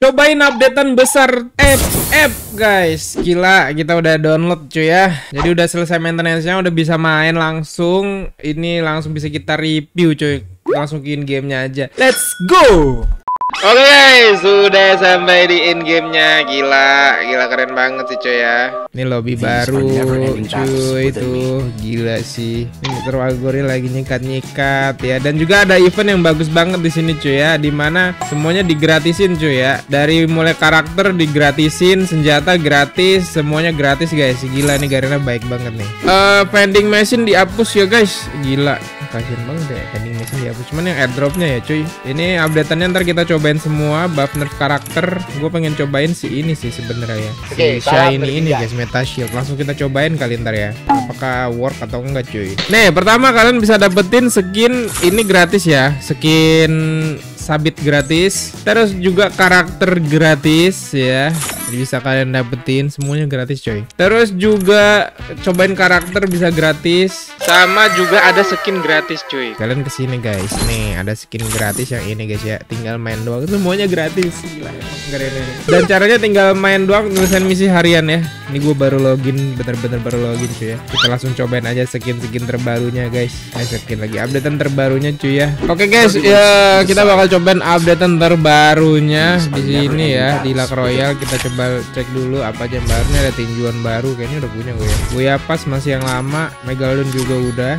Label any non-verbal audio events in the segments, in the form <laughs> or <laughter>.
Cobain updatean besar app app guys. Gila, kita udah download cuy ya. Jadi udah selesai maintenance-nya, udah bisa main langsung. Ini langsung bisa kita review cuy. Langsung gamenya aja. Let's go. Oke guys, sudah sampai di in gamenya Gila, gila keren banget sih cuy ya. Ini lobby baru cuy itu. Gila sih. Ini terwagori lagi nyikat-nyikat ya. Dan juga ada event yang bagus banget di sini cuy ya Di mana semuanya digratisin cuy ya. Dari mulai karakter digratisin Senjata gratis, semuanya gratis guys. Gila nih Garena baik banget nih. Uh, Vending machine dihapus ya guys. Gila kasihan banget ya vending machine dihapus Cuman yang airdropnya ya cuy? Ini updateannya ntar kita coba cobain semua buff nerf karakter. Gue pengen cobain si ini sih sebenarnya ya. Si okay, shiny ini guys meta shield. Langsung kita cobain kali ntar ya. Apakah work atau enggak cuy? Nih pertama kalian bisa dapetin skin ini gratis ya. Skin sabit gratis. Terus juga karakter gratis ya bisa kalian dapetin semuanya gratis coy. Terus juga cobain karakter bisa gratis. Sama juga ada skin gratis cuy. Kalian ke sini guys. Nih ada skin gratis yang ini guys ya. Tinggal main doang. Semuanya gratis. Gila keren ini. Dan caranya tinggal main doang nulisan misi harian ya. Ini gue baru login bener-bener baru login cuy ya. Kita langsung cobain aja skin-skin terbarunya guys. Nah, skin lagi. Updatean terbarunya cuy ya. Oke guys ya kita bakal coba cobain updatean terbarunya di sini ya. di Lak Royal kita coba cek dulu apa aja yang baru ada tinjuan baru kayaknya udah punya gue ya. Gue ya pas masih yang lama Megalodon juga udah.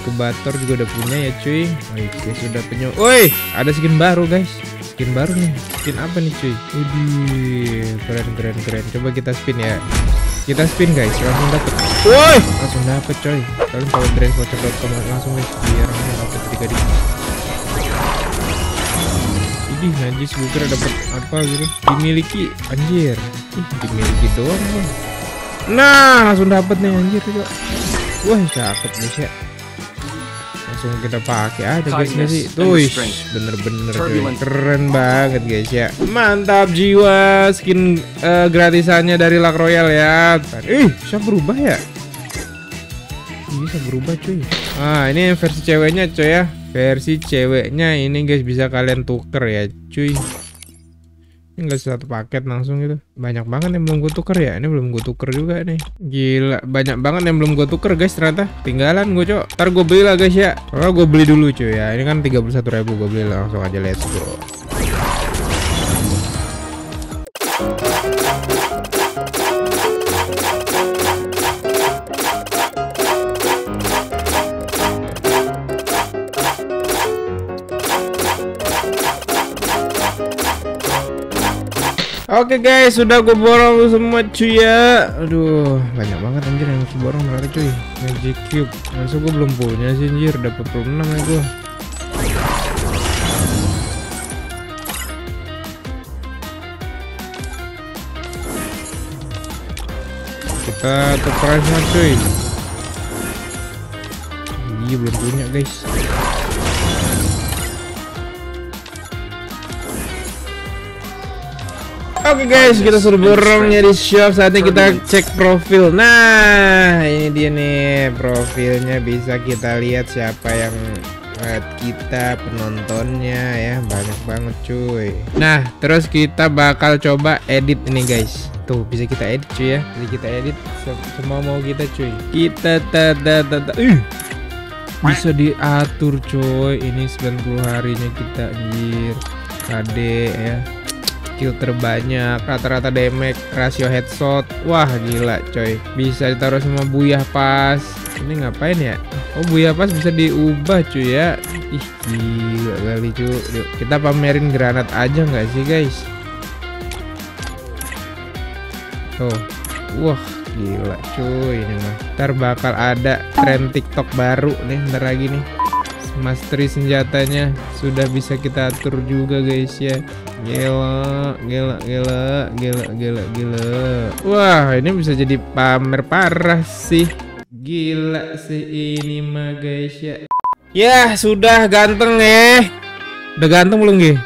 Inkubator juga udah punya ya cuy. Oke sudah punya woi ada skin baru guys. Skin baru nih. Skin apa nih cuy? Widih keren keren keren. Coba kita spin ya. Kita spin guys. Langsung dapet. Woi! Langsung dapet coy. Kalian tahu drainvoucher.com langsung guys. Biar dapet tiga di Idih najis gue kira dapet apa gitu. Dimiliki Anjir. Ih dimiliki doang loh. Nah langsung dapet nih anjir juga Wah cakep nih sih langsung kita pakai aja guys sih? tuh bener-bener keren banget guys ya mantap jiwa skin uh, gratisannya dari Lak Royal ya. Ih bisa berubah ya? Bisa berubah cuy. Ah ini versi ceweknya cuy ya versi ceweknya ini guys bisa kalian tuker ya cuy. Ini enggak satu paket langsung gitu. Banyak banget yang belum gue tuker ya. Ini belum gue tuker juga nih. Gila banyak banget yang belum gue tuker guys ternyata. Tinggalan gue cok. Ntar gue beli lah guys ya. Kalau gue beli dulu cuy ya. Ini kan 31.000 gue beli langsung aja let's go Oke guys, sudah gue borong semua cuy ya. Aduh, banyak banget anjir yang harus borong berarti cuy. Magic Cube. Masa gue belum punya sih anjir, dapat 46 ya gue. Kita tukeran cuy. Iya belum punya guys. Oke okay guys, kita suruh borongnya di shop. Saatnya kita cek profil. Nah, ini dia nih profilnya. Bisa kita lihat siapa yang lihat kita penontonnya ya banyak banget cuy. Nah, terus kita bakal coba edit ini guys. Tuh bisa kita edit cuy ya. Jadi kita edit semua mau kita cuy. Kita tada. Uh, bisa diatur cuy. Ini 90 harinya kita anjir. KD ya kill terbanyak rata-rata damage rasio headshot. Wah gila coy. Bisa ditaruh semua buyah pas. Ini ngapain ya? Oh buyah pas bisa diubah cuy ya. Ih gila kali cuy. Yuk, kita pamerin granat aja nggak sih guys? Tuh. Wah gila cuy ini mah. Ntar bakal ada tren tiktok baru nih ntar lagi nih mastery senjatanya sudah bisa kita atur juga guys ya Gila, gila, gila, gila, gila, gila. Wah, ini bisa jadi pamer parah sih. Gila sih ini mah guys ya. Ya, sudah ganteng ya. Udah ganteng belum, Ge?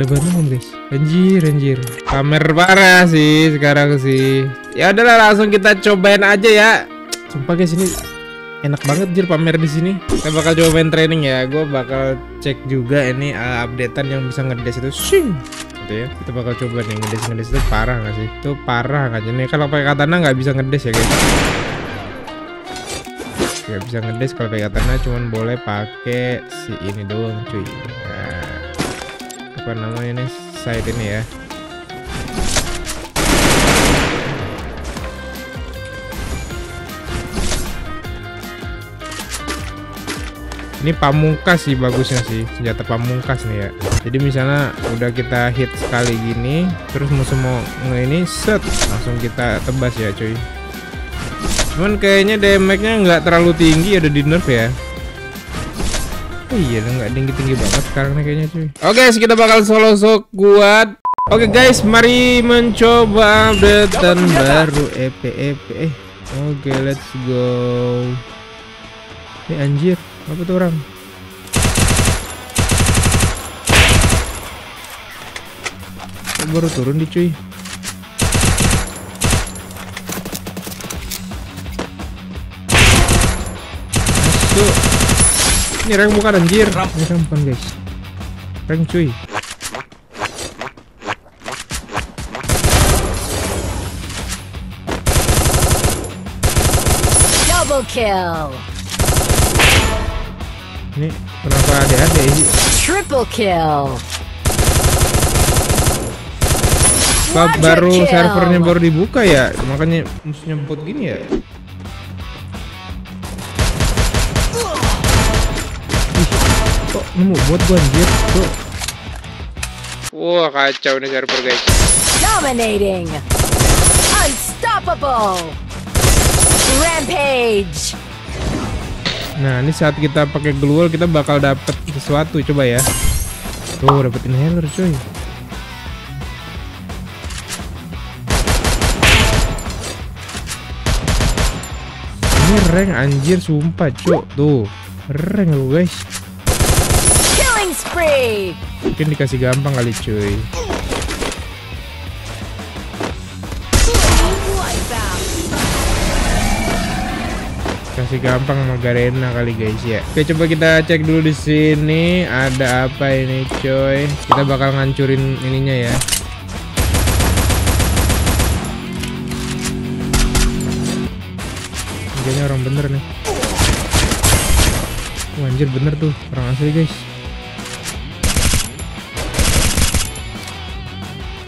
Udah ganteng belum, guys? Anjir, anjir. Pamer parah sih sekarang sih. Ya udahlah langsung kita cobain aja ya. Sumpah guys ini enak banget jir pamer di sini. Kita bakal coba main training ya. Gue bakal cek juga ini uh, updatean yang bisa ngedes itu. Shing. gitu ya kita bakal coba nih ngedes ngedes itu parah nggak sih itu parah nggak sih nih kalau pakai katana nggak bisa ngedes ya guys nggak bisa ngedes kalau pakai katana cuman boleh pakai si ini doang cuy nah, apa namanya nih side ini ya ini pamungkas sih bagusnya sih. Senjata pamungkas nih ya. Jadi misalnya udah kita hit sekali gini terus musuh mau nge ini set. Langsung kita tebas ya cuy. Cuman kayaknya damage-nya nggak terlalu tinggi ada di nerf ya. Oh iya nggak tinggi-tinggi banget sekarang nih kayaknya cuy. Oke okay, kita bakal solo sok kuat. Oke okay guys, mari mencoba updatean baru. EP EP. Eh, oke okay, let's go. Eh anjir, apa tuh orang? Kok baru turun di cuy. Masuk. Ini rank bukan anjir. Ini rank bukan guys. Rank cuy. Double kill. Ini kenapa ada-ada sih? Triple kill. Bab baru kill. servernya baru dibuka ya, makanya musuhnya bot gini ya. Ih, kok nemu bot gua anjir, tuh. Wah, kacau nih server guys. Dominating. Unstoppable. Rampage. Nah, ini saat kita pakai glue wall, kita bakal dapet sesuatu, coba ya. Tuh, dapet inhaler, cuy. Ini rank anjir sumpah, cuk. Tuh, rank lu guys. Mungkin dikasih gampang kali, cuy. Kasih gampang sama Garena kali guys ya. Oke, coba kita cek dulu di sini ada apa ini, coy. Kita bakal ngancurin ininya ya. Kayaknya orang bener nih. Wah, anjir bener tuh, orang asli guys.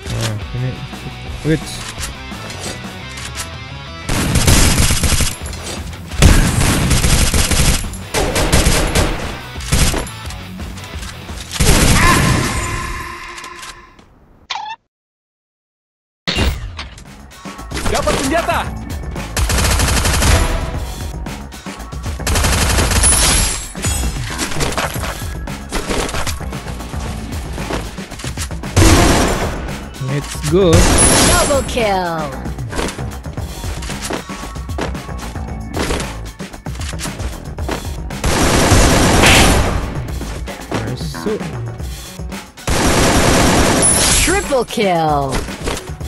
Nah, ini. Let's go. Double kill. Triple kill.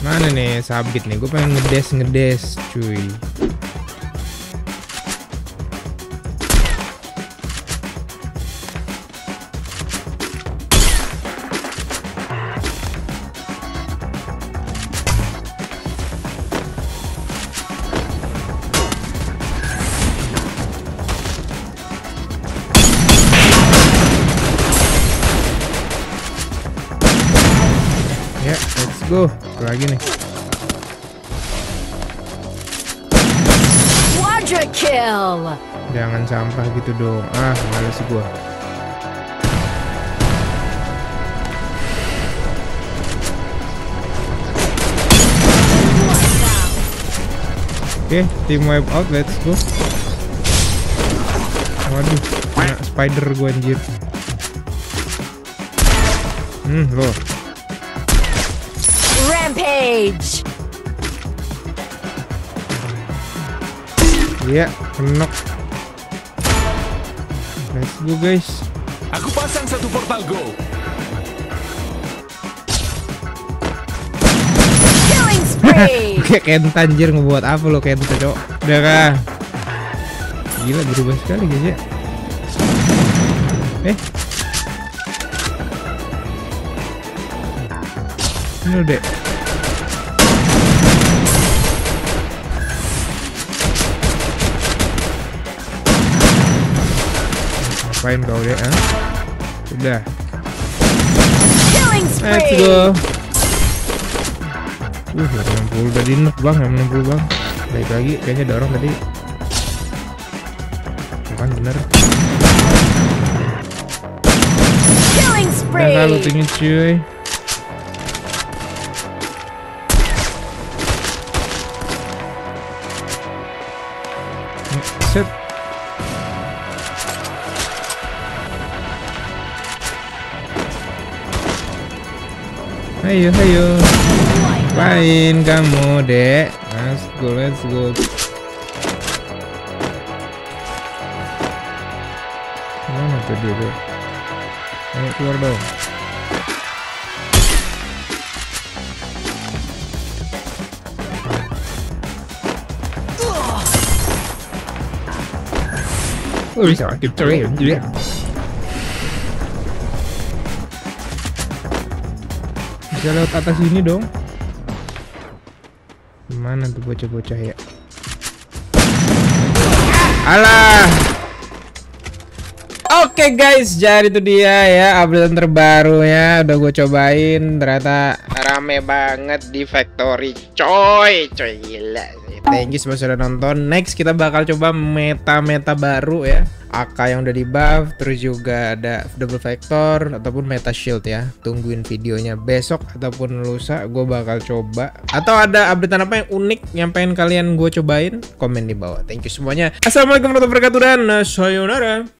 Mana nih sabit nih? Gue pengen ngedes ngedes, cuy. Go. Lagi nih. Quadra kill. Jangan sampah gitu dong. Ah, males gua. Oke, team wipe out, let's go. Waduh, kena spider gua anjir. Hmm, loh. Rampage. Iya, kenok. Let's go guys. Aku pasang satu portal go. Killing spree. <laughs> Kayak Kenta anjir ngebuat apa lo Kenta cok Udah kah Gila berubah sekali guys ya Eh Sini lu, Ngapain kau, Dek? ah? Udah. Killing Let's go. Uh, 60 udah di nerf bang, yang 60 bang. Baik lagi, kayaknya ada orang tadi. Bukan bener. Killing Udah kalau tinggi cuy. Set. Ayo, ayo. Main kamu, Dek. Let's go, let's go. Mana tuh Dek? Ayo keluar dong. Oh, bisa kita ya. Bisa lewat atas ini dong. Mana tuh bocah-bocah ya? Alah. Oke guys, jadi itu dia ya update terbaru ya. Udah gue cobain, ternyata rame banget di factory, coy, coy gila. Thank you semua sudah nonton. Next kita bakal coba meta-meta baru ya. AK yang udah di buff, terus juga ada double vector ataupun meta shield ya. Tungguin videonya besok ataupun lusa, gue bakal coba. Atau ada updatean apa yang unik yang pengen kalian gue cobain? Komen di bawah. Thank you semuanya. Assalamualaikum warahmatullahi wabarakatuh dan sayonara.